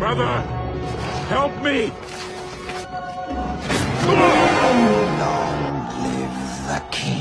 Brother, help me! Long live the king.